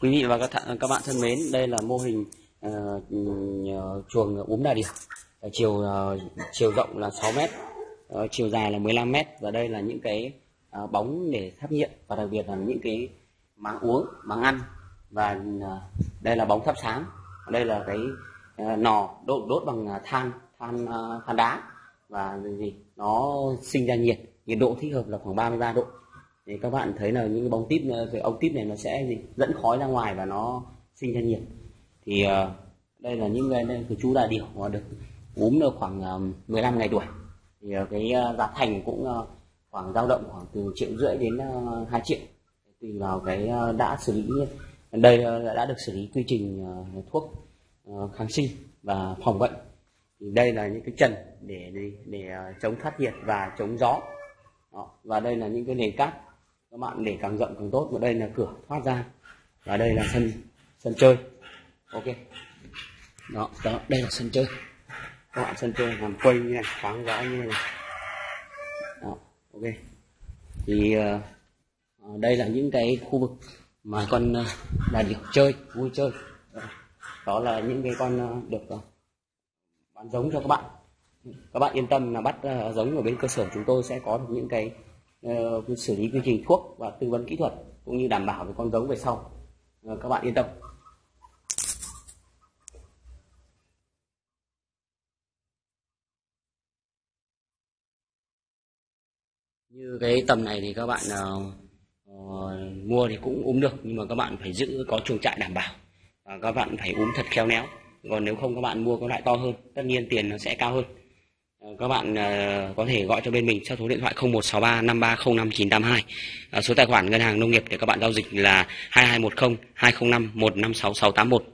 Quý vị và các, th- các bạn thân mến, đây là mô hình uh, chuồng úm đà điểu. Chiều uh, chiều rộng là 6 mét, uh, chiều dài là 15 mét và đây là những cái uh, bóng để thắp nhiệt và đặc biệt là những cái máng uống, máng ăn và uh, đây là bóng thắp sáng. Đây là cái uh, nò đốt đốt bằng than than uh, than đá và gì nó sinh ra nhiệt nhiệt độ thích hợp là khoảng 33 độ thì các bạn thấy là những cái bóng tít cái ống tít này nó sẽ gì? Dẫn khói ra ngoài và nó sinh ra nhiệt. Thì ờ, đây là những cái đây của chú đại điểu mà được úm được khoảng ờ, 15 ngày tuổi. Thì ờ, cái ờ, giá thành cũng khoảng dao động khoảng từ triệu rưỡi đến uh, 2 triệu. Tùy vào cái đã xử lý đây đã được xử lý quy trình thuốc kháng sinh và phòng bệnh. Thì đây là những cái trần để để, để chống thoát nhiệt và chống gió. Đó. và đây là những cái nền cát các bạn để càng rộng càng tốt. Và đây là cửa thoát ra. Và đây là sân sân chơi. Ok. Đó, đó đây là sân chơi. Các bạn sân chơi làm quay như này thoáng rõ như này. Đó ok. Thì uh, đây là những cái khu vực mà con uh, là điểu chơi vui chơi. Đó là những cái con uh, được uh, bán giống cho các bạn. Các bạn yên tâm là bắt uh, giống ở bên cơ sở chúng tôi sẽ có được những cái uh, xử lý quy trình thuốc và tư vấn kỹ thuật cũng như đảm bảo về con giống về sau. Uh, các bạn yên tâm. Như cái tầm này thì các bạn uh, mua thì cũng uống được nhưng mà các bạn phải giữ có chuồng trại đảm bảo và các bạn phải uống thật khéo léo. Còn nếu không các bạn mua có loại to hơn tất nhiên tiền nó sẽ cao hơn. Ờ, các bạn ờ, có thể gọi cho bên mình theo số điện thoại 0163 5305982 ờ, số tài khoản ngân hàng nông nghiệp để các bạn giao dịch là 2210 205 156681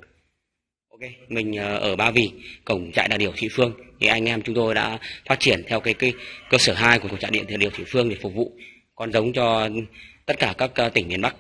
Ok, mình ở Ba Vì, cổng trại đà điểu Thị Phương. Thì anh em chúng tôi đã phát triển theo cái, cái cơ sở 2 của cổng trại điện đà điểu Thị Phương để phục vụ con giống cho tất cả các tỉnh miền Bắc.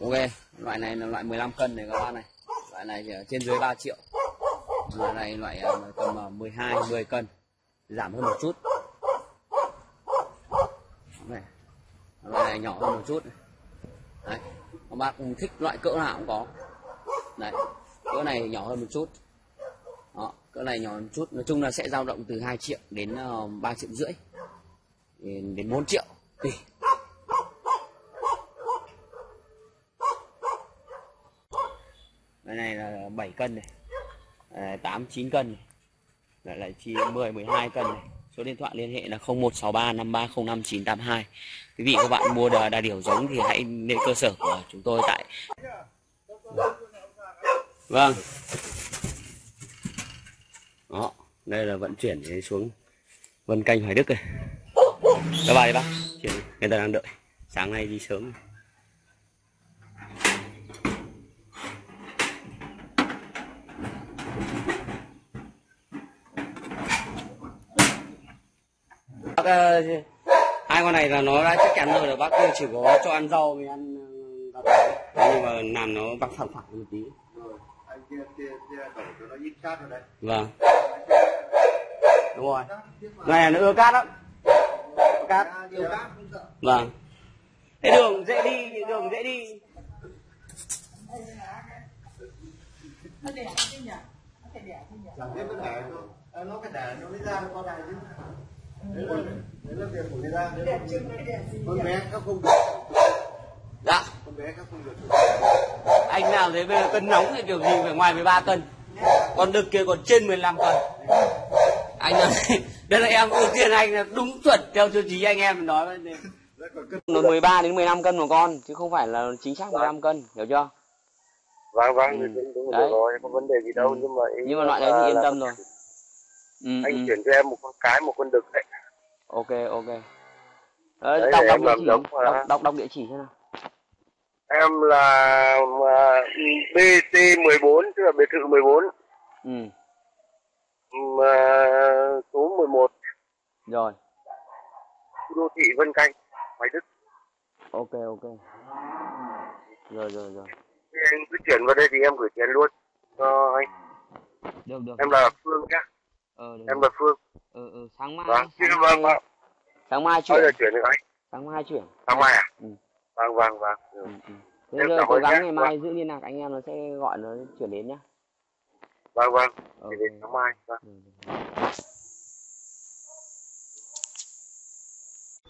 Ok loại này là loại 15 cân này các bạn này. Loại này thì ở trên dưới 3 triệu. Loại này loại à, tầm à, 12 10 cân. Giảm hơn một chút. Này. Loại này nhỏ hơn một chút đấy. Các bác thích loại cỡ nào cũng có. Đấy. Cỡ này nhỏ hơn một chút. Đó, cỡ này nhỏ hơn một chút. Nói chung là sẽ dao động từ 2 triệu đến ờ, 3 triệu rưỡi. Đến 4 triệu. Tùy. Đây này là 7 cân này. À, 8 9 cân này. Lại lại chi 10 12 cân này. Số điện thoại liên hệ là 0163 5305 982 quý vị các bạn mua đà, đà điểu giống thì hãy lên cơ sở của chúng tôi tại vâng. Đó đây là vận chuyển xuống Vân Canh Hoài Đức này. Các bạn đi bác. Chuyển người ta đang đợi. Sáng nay đi sớm. Hai con này là nó đã chắc chắn rồi, là bác chỉ có cho ăn rau mới ăn ờ, rau nhưng mà làm nó bác phẳng phẳng một tí. Vâng. Đúng rồi. Này, nó ưa cát lắm. Cát. Vâng. Cái đường dễ đi, đường dễ đi. nó đẻ chứ nhỉ nó phải đẻ chứ nhỉ Chẳng biết nó để nó nó phải đẻ nó mới ra nó con này chứ. Đấy là đấy là việc của người ta. Con bé các không được. dạ Con bé các không được. anh làm thế bây giờ cân nóng thì kiểu gì phải ngoài 13 cân còn đực kia còn trên 15 cân anh nói đây là em ưu tiên anh là đúng chuẩn theo tiêu chí anh em nói nó 13 đến 15 cân một con chứ không phải là chính xác 15 cân hiểu chưa vâng vâng Ừ. đúng đúng Đấy. rồi có vấn đề gì đâu Ừ. nhưng mà ý nhưng mà loại đấy thì yên là tâm rồi ừ, anh ừ. chuyển cho em một con cái một con đực đấy ok ok. Đấy, Đấy, đọc đọc địa chỉ. đọc, đọc đọc địa chỉ thế nào. Em là mà, BT 14 tức là biệt thự 14 ừ. Mà, số 11 rồi. Đô thị Vân Canh Hoài Đức. Ok ok. Rồi rồi rồi. Thì anh cứ chuyển vào đây thì em gửi tiền luôn cho anh. Được được em là Phương nhá. Ờ, em là Phương ừ, ừ, sáng mai vâng sáng vâng mai, vâng. Sáng mai bao giờ chuyển. chuyển được anh sáng mai chuyển. Sáng mai à? Ừ. vâng vâng vâng. Ừ. ừ, ừ. thế cảm cố gắng ngày mai giữ liên lạc anh em nó sẽ gọi nó chuyển đến nhá. Vâng vâng. Thì đến sáng mai. Vâng. Ừ, ừ.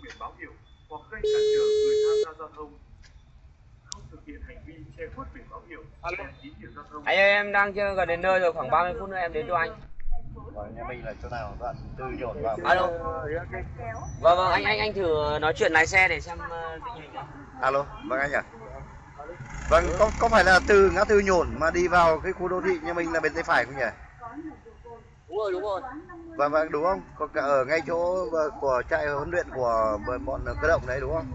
biển báo hiệu hoặc gây cản trở người tham gia giao thông. Không thực hiện hành vi che khuất biển báo hiệu đèn tín hiệu giao thông. Anh ơi em đang chưa gần đến nơi rồi khoảng 30 phút nữa em đến cho anh Rồi nhà mình là chỗ nào đoạn từ nhổn vào. alo vâng vâng anh anh anh thử nói chuyện lái xe để xem ờ, tình hình. Alo, vâng anh à. Vâng, có có phải là từ ngã tư nhổn mà đi vào cái khu đô thị nhà mình là bên tay phải không nhỉ? đúng rồi đúng rồi Vâng vâng đúng không? Có cả ở ngay chỗ ờ, của trại huấn luyện của bọn cơ động đấy đúng không?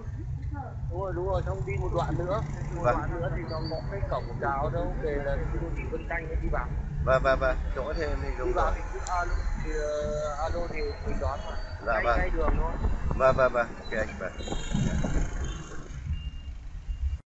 đúng rồi đúng rồi xong đi một đoạn nữa một Vâng. đoạn nữa thì nó có cái cổng chào đâu về là khu đô thị vân canh đi vào Vâng vâng vâng, chỗ thì mình đúng rồi. cứ alo thì ờ, alo thì mình đón mà Dạ ngay vâng. ngay đường thôi Vâng vâng vâng, ok anh vâng.